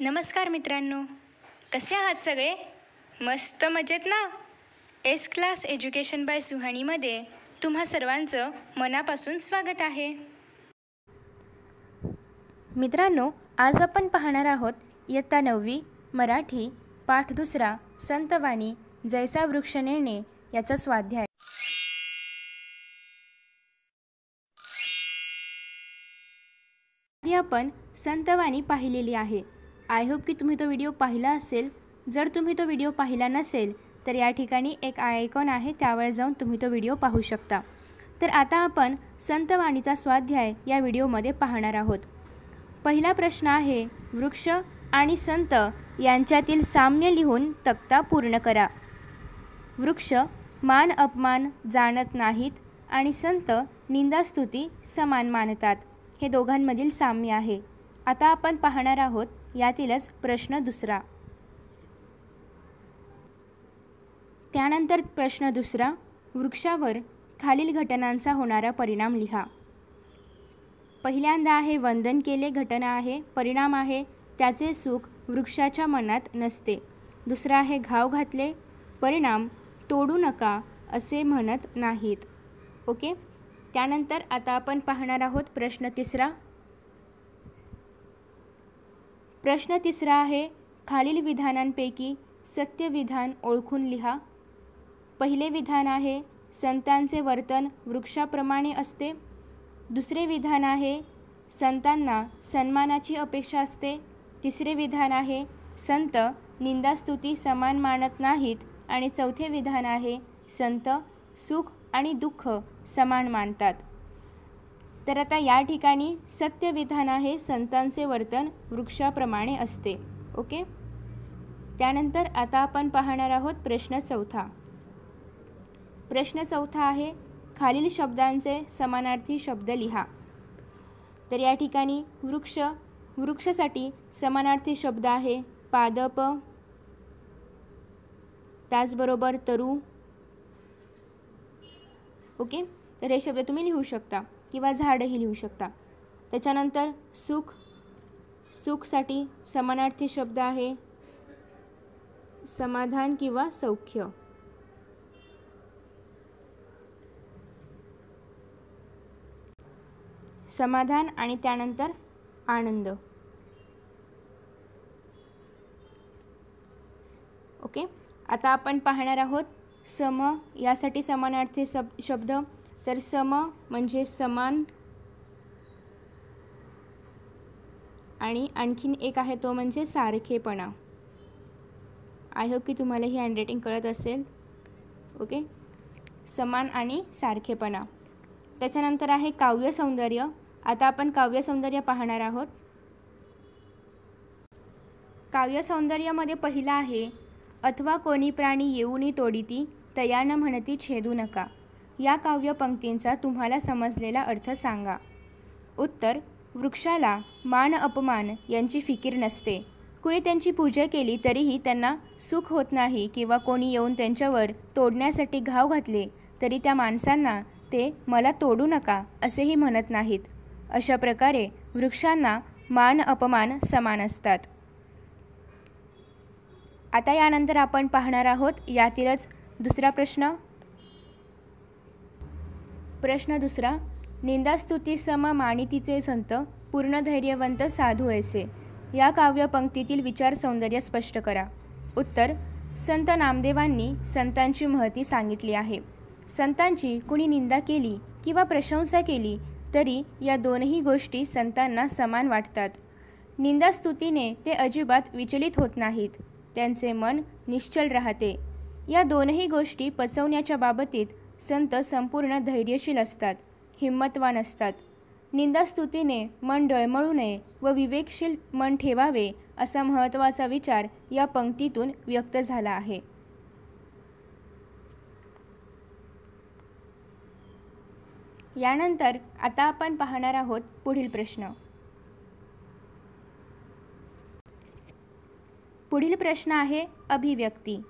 नमस्कार मित्रांनो. कसे आहात सगळे? मस्त मजेत ना? एस क्लास एज्युकेशन बाय सुहाणीमध्ये तुम्हा सर्वांचं मनापासून स्वागत आहे. मित्रांनो आज आपण पाहणार आहोत इयत्ता नववी मराठी पाठ दुसरा संतवाणी जैसा वृक्ष नेणे याचा स्वाध्याय. आधी आपण संतवाणी पाहिलेली आहे. आय होप की तुम्ही तो व्हिडिओ पाहिला असेल. जर तुम्ही तो व्हिडिओ पाहिला नसेल तर या ठिकाणी एक आयकॉन आहे त्यावर जाऊन तुम्ही तो व्हिडिओ पाहू शकता. तर आता आपण संतवाणीचा स्वाध्याय या व्हिडिओमध्ये पाहणार आहोत. पहिला प्रश्न आहे वृक्ष आणि संत यांच्यातील साम्य लिहून तक्ता पूर्ण करा. वृक्ष मान अपमान जाणत नाहीत आणि संत निंदास्तुती समान मानतात. हे दोघांमधील साम्य आहे. आता आपण पाहणार आहोत यातीलच प्रश्न दुसरा. त्यानंतर प्रश्न दुसरा वृक्षावर खालील घटनांचा होणारा परिणाम लिहा. पहिल्यांदा आहे वंदन केले घटना आहे परिणाम आहे त्याचे सुख वृक्षाच्या मनात नसते. दुसरा आहे घाव घातले परिणाम तोडू नका असे म्हणत नाहीत. ओके? त्यानंतर आता आपण पाहणार आहोत प्रश्न तिसरा. प्रश्न तिसरा आहे खालील विधानांपैकी सत्य विधान ओळखून लिहा. पहिले विधान आहे संतांचे वर्तन वृक्षाप्रमाणे असते. दुसरे विधान आहे संतांना सन्मानाची अपेक्षा असते. तिसरे विधान आहे संत निंदास्तुती समान मानत नाहीत. आणि चौथे विधान आहे संत सुख आणि दुःख समान मानतात. तर आता या ठिकाणी सत्य विधान आहे संतांचे वर्तन वृक्षाप्रमाणे असते. ओके? त्यानंतर आता आपण पाहणार आहोत प्रश्न चौथा. प्रश्न चौथा आहे खालील शब्दांचे समानार्थी शब्द लिहा. तर या ठिकाणी वृक्ष वृक्षसाठी समानार्थी शब्द आहे पादप त्याचबरोबर तरु. ओके? तर हे शब्द तुम्ही लिहू शकता. किंवा झाडही लिहू शकता. त्याच्यानंतर सुख सुखसाठी समानार्थी शब्द आहे. समाधान किंवा सौख्य. समाधान आणि त्यानंतर आनंद. ओके? आता आपण पाहणार आहोत सम यासाठी समानार्थी सब शब्द. तर सम म्हणजे समान आणि आणखीन एक आहे तो म्हणजे सारखेपणा. आय होप की तुम्हाला ही हँडरायटिंग कळत असेल. ओके समान आणि सारखेपणा. त्याच्यानंतर आहे काव्य सौंदर्य. आता आपण काव्य सौंदर्य पाहणार आहोत. काव्य सौंदर्यामध्ये पहिला आहे अथवा कोणी प्राणी येऊनी तोडीती तयानं म्हणती छेदू नका. या काव्यपंक्तींचा तुम्हाला समजलेला अर्थ सांगा. उत्तर वृक्षाला मान अपमान यांची फिकीर नसते. कुणी त्यांची पूजा केली तरीही त्यांना सुख होत नाही किंवा कोणी येऊन त्यांच्यावर तोडण्यासाठी घाव घातले तरी त्या माणसांना ते मला तोडू नका असेही म्हणत नाहीत. अशा प्रकारे वृक्षांना मान अपमान समान असतात. आता यानंतर आपण पाहणार आहोत यातीलच दुसरा प्रश्न. प्रश्न दुसरा निंदास्तुती सम माणितीचे संत पूर्ण धैर्यवंत साधू ऐसे. या काव्यपंक्तीतील विचार सौंदर्य स्पष्ट करा. उत्तर संत नामदेवांनी संतांची महती सांगितली आहे. संतांची कुणी निंदा केली किंवा प्रशंसा केली तरी या दोनही गोष्टी संतांना समान वाटतात. निंदास्तुतीने ते अजिबात विचलित होत नाहीत. त्यांचे मन निश्चल राहते. या दोनही गोष्टी पचवण्याच्या बाबतीत संत संपूर्ण धैर्यशील असतात हिंमतवान असतात. निंदास्तुतीने मन डळमळू नये व विवेकशील मन ठेवावे असा महत्त्वाचा विचार या पंक्तीतून व्यक्त झाला आहे. यानंतर आता आपण पाहणार आहोत पुढील प्रश्न. पुढील प्रश्न आहे अभिव्यक्ती.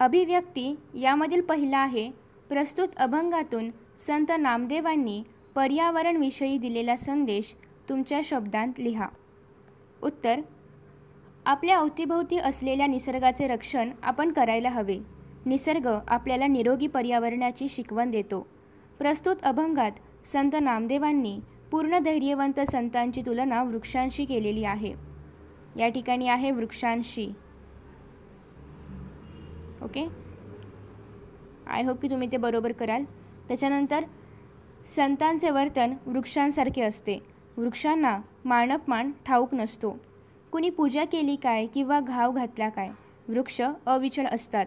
अभिव्यक्ती यामधील पहिला आहे प्रस्तुत अभंगातून संत नामदेवांनी पर्यावरणविषयी दिलेला संदेश तुमच्या शब्दांत लिहा. उत्तर आपल्या अवतीभोवती असलेल्या निसर्गाचे रक्षण आपण करायला हवे. निसर्ग आपल्याला निरोगी पर्यावरणाची शिकवण देतो. प्रस्तुत अभंगात संत नामदेवांनी पूर्ण धैर्यवंत संतांची तुलना वृक्षांशी केलेली आहे. या ठिकाणी आहे वृक्षांशी. ओके? आय होप की तुम्ही ते बरोबर कराल. त्याच्यानंतर संतांचे वर्तन वृक्षांसारखे असते. वृक्षांना मानपमान ठाऊक नसतो. कुणी पूजा केली काय किंवा घाव घातला काय वृक्ष अविचळ असतात.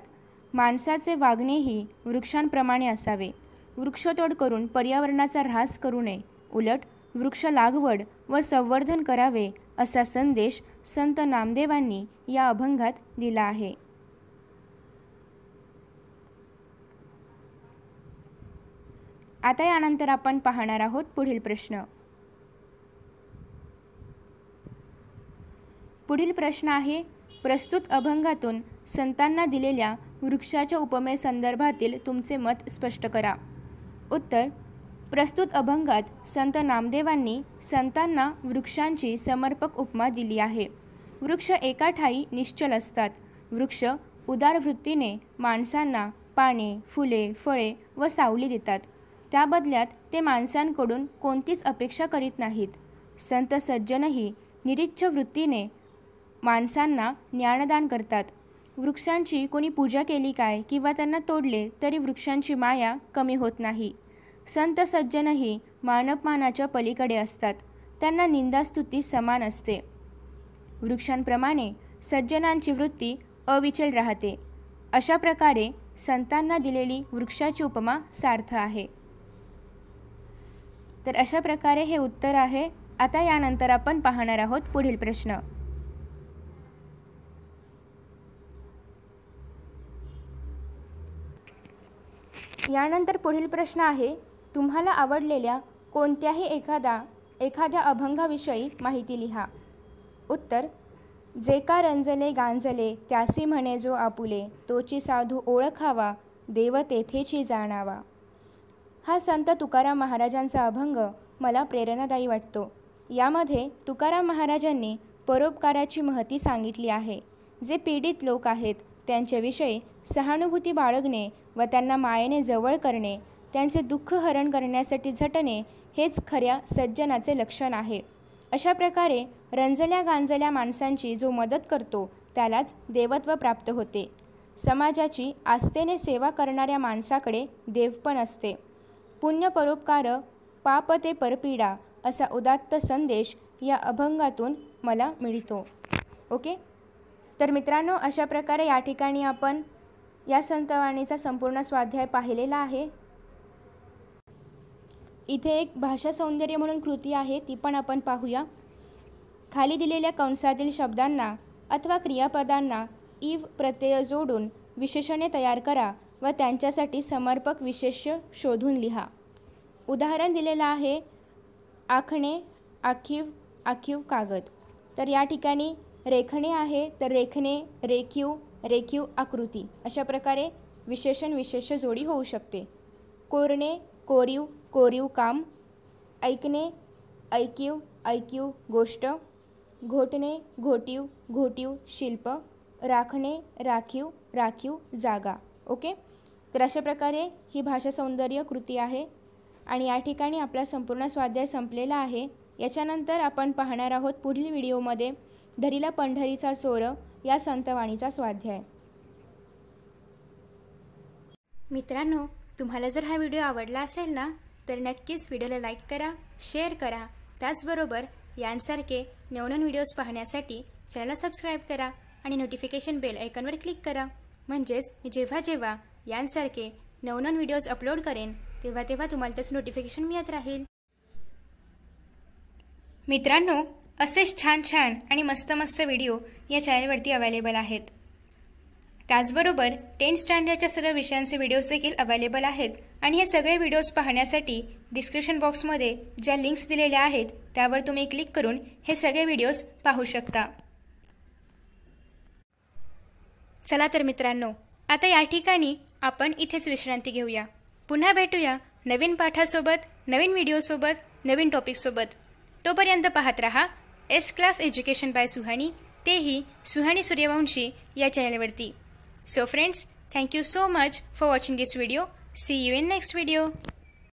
माणसाचे वागणेही वृक्षांप्रमाणे असावे. वृक्षतोड करून पर्यावरणाचा ऱ्हास करू नये. उलट वृक्ष लागवड व संवर्धन करावे असा संदेश संत नामदेवांनी या अभंगात दिला आहे. आता यानंतर आपण पाहणार आहोत पुढील प्रश्न. पुढील प्रश्न आहे प्रस्तुत अभंगातून संतांना दिलेल्या वृक्षाच्या उपमेसंदर्भातील तुमचे मत स्पष्ट करा. उत्तर प्रस्तुत अभंगात संत नामदेवांनी संतांना वृक्षांची समर्पक उपमा दिली आहे. वृक्ष एका ठाई निश्चल असतात. वृक्ष उदार वृत्तीने माणसांना पाने फुले फळे व सावली देतात. त्या बदल्यात ते माणसांकडून कोणतीच अपेक्षा करीत नाहीत. संत सज्जनही निरीच्छ वृत्तीने माणसांना ज्ञानदान करतात. वृक्षांची कोणी पूजा केली काय किंवा त्यांना तोडले तरी वृक्षांची माया कमी होत नाही. संत सज्जनही मानपमानाच्या पलीकडे असतात. त्यांना निंदास्तुती समान असते. वृक्षांप्रमाणे सज्जनांची वृत्ती अविचल राहते. अशा प्रकारे संतांना दिलेली वृक्षाची उपमा सार्थ आहे. तर अशा प्रकारे हे उत्तर आहे. आता यानंतर आपण पाहणार आहोत पुढील प्रश्न. यानंतर पुढील प्रश्न आहे तुम्हाला आवडलेल्या कोणत्याही एखादा एखाद्या अभंगाविषयी माहिती लिहा. उत्तर जे का रंजले गांजले त्यासी म्हणे जो आपुले तोची साधू ओळखावा देव तेथेची जाणावा. हा संत तुकाराम महाराजांचा अभंग मला प्रेरणादायी वाटतो. यामध्ये तुकाराम महाराजांनी परोपकाराची महती सांगितली आहे. जे पीडित लोक आहेत त्यांच्याविषयी सहानुभूती बाळगणे व त्यांना मायेने जवळ करणे त्यांचे दुःख हरण करण्यासाठी झटणे हेच खऱ्या सज्जनाचे लक्षण आहे. अशा प्रकारे रंजल्या गांजल्या माणसांची जो मदत करतो त्यालाच देवत्व प्राप्त होते. समाजाची आस्थेने सेवा करणाऱ्या माणसाकडे देवपण असते. पुण्य परोपकार पाप ते परपीडा असा उदात्त संदेश या अभंगातून मला मिळतो. ओके? तर मित्रांनो अशा प्रकारे या ठिकाणी आपण या संतवाणीचा संपूर्ण स्वाध्याय पाहिलेला आहे. इथे एक भाषा सौंदर्य म्हणून कृती आहे ती पण आपण पाहूया. खाली दिलेल्या कंसातील शब्दांना अथवा क्रियापदांना इव प्रत्यय जोडून विशेषणे तयार करा. व त्यांच्यासाठी समर्पक विशेष्य शोधून लिहा. उदाहरण दिलेलं आहे आखणे आखीव आखीव कागद. तर या ठिकाणी रेखणे आहे तर रेखणे रेखीव रेखीव आकृती. अशा प्रकारे विशेषण विशेष जोडी होऊ शकते. कोरणे कोरीव कोरीव काम. ऐकणे ऐकीव ऐकीव गोष्ट. घोटणे घोटीव घोटीव शिल्प. राखणे राखीव राखीव जागा. ओके? तर अशा प्रकारे ही भाषा सौंदर्य कृती आहे आणि या ठिकाणी आपला संपूर्ण स्वाध्याय संपलेला आहे. याच्यानंतर आपण पाहणार आहोत पुढील व्हिडिओमध्ये धरीला पंढरीचा चोर या संतवाणीचा स्वाध्याय. मित्रांनो तुम्हाला जर हा व्हिडिओ आवडला असेल ना तर नक्कीच व्हिडिओला लाईक करा शेअर करा. त्याचबरोबर यांसारखे नवनवीन व्हिडिओज पाहण्यासाठी चॅनलला सबस्क्राईब करा आणि नोटिफिकेशन बेल ऐकनवर क्लिक करा. म्हणजेच मी जेव्हा जेव्हा यांसारखे नवनवन व्हिडिओज अपलोड करेन तेव्हा तेव्हा तुम्हाला त्याचं नोटिफिकेशन मिळत राहील. मित्रांनो असेच छान छान आणि मस्त मस्त व्हिडिओ या चॅनलवरती अवेलेबल आहेत. त्याचबरोबर टेन्थ स्टँडर्डच्या सर्व विषयांचे व्हिडिओज देखील अवेलेबल आहेत आणि हे सगळे व्हिडिओज पाहण्यासाठी डिस्क्रिप्शन बॉक्समध्ये ज्या लिंक्स दिलेल्या आहेत त्यावर तुम्ही क्लिक करून हे सगळे व्हिडिओज पाहू शकता. चला तर मित्रांनो आता या ठिकाणी आपण इथेच विश्रांती घेऊया. पुन्हा भेटूया नवीन पाठासोबत नवीन व्हिडिओसोबत नवीन टॉपिकसोबत. तोपर्यंत पाहत रहा S class education by Suhani तेही सुहाणी सूर्यवंशी या चॅनलवरती so friends thank you so much for watching this video see you in next video